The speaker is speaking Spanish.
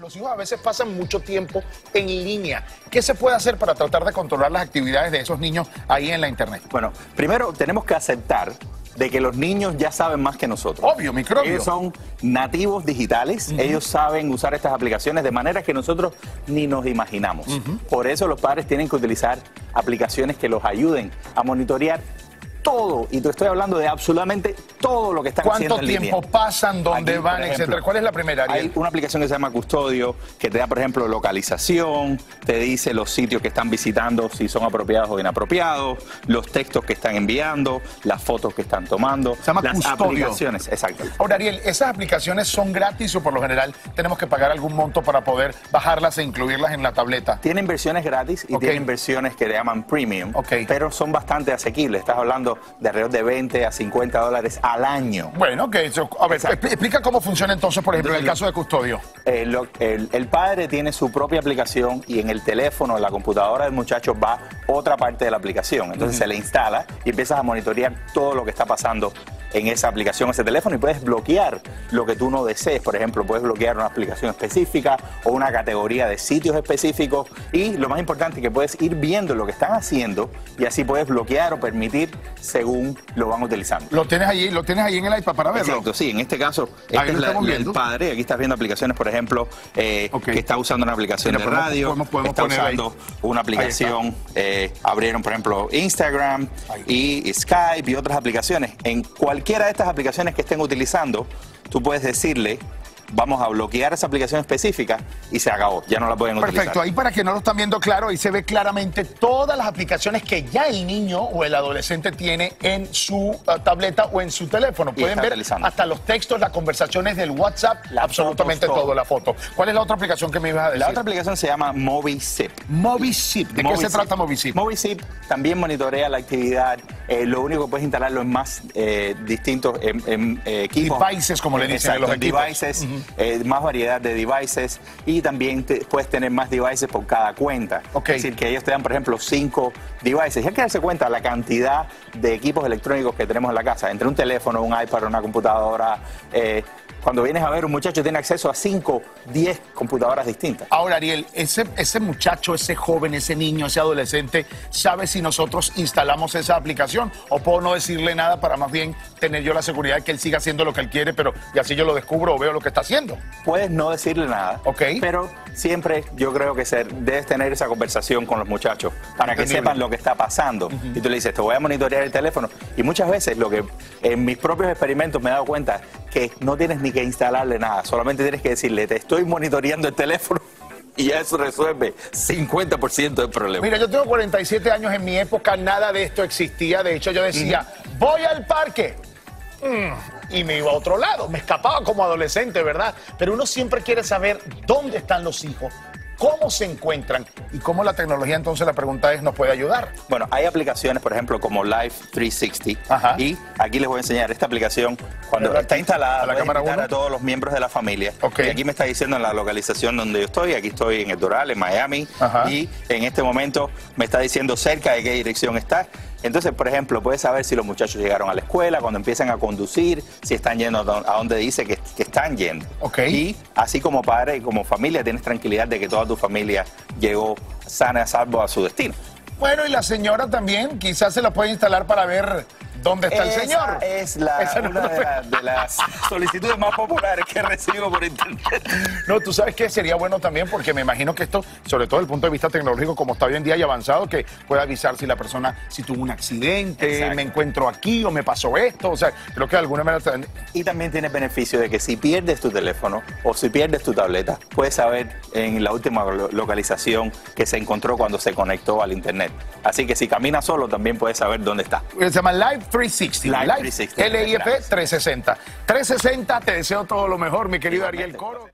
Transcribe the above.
Los hijos a veces pasan mucho tiempo en línea. ¿Qué se puede hacer para tratar de controlar las actividades de esos niños ahí en la internet? Bueno, primero tenemos que aceptar de que los niños ya saben más que nosotros. Obvio, microbio. Ellos son nativos digitales, ellos saben usar estas aplicaciones de manera que nosotros ni nos imaginamos. Por eso los padres tienen que utilizar aplicaciones que los ayuden a monitorear todo, y te estoy hablando de absolutamente todo lo que están haciendo ¿Cuánto en tiempo línea. pasan, dónde Aquí, van, ejemplo, etcétera? ¿Cuál es la primera, Ariel? Hay una aplicación que se llama Custodio, que te da, por ejemplo, localización, te dice los sitios que están visitando, si son apropiados o inapropiados, los textos que están enviando, las fotos que están tomando, Se llama las Custodio. aplicaciones, exacto. Ahora, Ariel, ¿esas aplicaciones son gratis o por lo general tenemos que pagar algún monto para poder bajarlas e incluirlas en la tableta? Tienen versiones gratis y tienen versiones que le llaman premium, Ok. pero son bastante asequibles. Estás hablando de alrededor de 20 a 50 dólares al año. Bueno, que eso. A ver, Exacto. explica cómo funciona entonces, por ejemplo, en el caso de custodio. Eh, lo- el, el padre tiene su propia aplicación y en el teléfono, en la computadora del muchacho va otra parte de la aplicación. Entonces se le instala y empiezas a monitorear todo lo que está pasando en esa aplicación, ese teléfono y puedes bloquear lo que tú no desees. Por ejemplo, puedes bloquear una aplicación específica o una categoría de sitios específicos y lo más importante que puedes ir viendo lo que están haciendo y así puedes bloquear o permitir según lo van utilizando. Lo tienes ahí, lo tienes ahí en el iPad para verlo. Exacto, sí, en este caso, este es la- la- el padre, aquí estás viendo aplicaciones, por ejemplo, eh, que está usando una aplicación Mira, de podemos- radio, podemos- podemos está ahí. usando una aplicación, eh, abrieron, por ejemplo, Instagram y Skype y otras aplicaciones. En cualquiera de estas aplicaciones que estén utilizando, tú puedes decirle, vamos a bloquear esa aplicación específica y se acabó, ya no la pueden Perfecto, utilizar. ahí para que no lo están viendo claro, ahí se ve claramente todas las aplicaciones que ya el niño o el adolescente tiene en su ah, tableta o en su teléfono. Y Pueden ver utilizando. hasta los textos, las conversaciones del WhatsApp, absolutamente todo. todo, la foto. ¿Cuál es la otra aplicación que me ibas a decir? La otra aplicación se llama MobiZip. Movisip. ¿De qué se trata Movisip? Movisip también monitorea la actividad. Eh, lo único que puedes instalarlo en más eh, distintos em- em, eh, equipos. Devices, como le dicen en los equipos. Devices, más variedad de devices y también te- puedes tener más devices por cada cuenta. Es decir, que ellos te dan, por ejemplo, cinco devices. Y hay que darse cuenta la cantidad de equipos electrónicos que tenemos en la casa. Entre un teléfono, un iPad, una computadora. Cuando vienes a ver, un muchacho tiene acceso a 5, 10 computadoras distintas. Ahora, Ariel, ese, ese muchacho, ese joven, ese niño, ese adolescente, ¿sabe si nosotros instalamos esa aplicación? ¿O puedo no decirle nada para más bien tener yo la seguridad de que él siga haciendo lo que él quiere, pero y así yo lo descubro o veo lo que está haciendo? Puedes no decirle nada, Ok. pero siempre yo creo que ser, debes tener esa conversación con los muchachos para que sepan lo que está pasando. Y tú le dices, te voy a monitorear el teléfono. Y muchas veces lo que en mis propios experimentos me he dado cuenta que no tienes ni que instalarle nada, solamente tienes que decirle, te estoy monitoreando el teléfono y ya eso resuelve 50% del problema. Mira, yo tengo 47 años, en mi época nada de esto existía. De hecho, yo decía, voy al parque. Mm, y me iba a otro lado, me escapaba como adolescente, ¿verdad? Pero uno siempre quiere saber dónde están los hijos, cómo se encuentran y cómo la tecnología, entonces la pregunta es, ¿nos puede ayudar? Bueno, hay aplicaciones, por ejemplo, como Live 360. Ajá. Y aquí les voy a enseñar esta aplicación. Cuando ¿Verdad? está instalada, A la cámara a todos los miembros de la familia. Ok. Y aquí me está diciendo la localización donde yo estoy. Aquí estoy en el Doral, en Miami. Ajá. Y en este momento me está diciendo cerca de qué dirección está. Entonces, por ejemplo, puedes saber si los muchachos llegaron a la escuela, cuando empiezan a conducir, si están yendo a don- a donde dice que, que están yendo. Ok. Y así como padre y como familia, tienes tranquilidad de que toda tu familia llegó sana y a salvo a su destino. Bueno, y la señora también, quizás se la puede instalar para ver dónde está el señor. Es la, Esa no una de, la- de las solicitudes más populares que recibo por internet. No, tú sabes que sería bueno también porque me imagino que esto, sobre todo desde el punto de vista tecnológico, como está hoy en día y avanzado, que puede avisar si la persona, si tuvo un accidente, Exacto. me encuentro aquí o me pasó esto. O sea, creo que de alguna manera... Y también tiene beneficio de que si pierdes tu teléfono o si pierdes tu tableta, puedes saber en la última lo- localización que se encontró cuando se conectó al internet. Así que si caminas solo, también puedes saber dónde está. Se llama Live 360. Live 360, L-I-F gracias. 360. 360, te deseo todo lo mejor, mi querido Ariel Coro.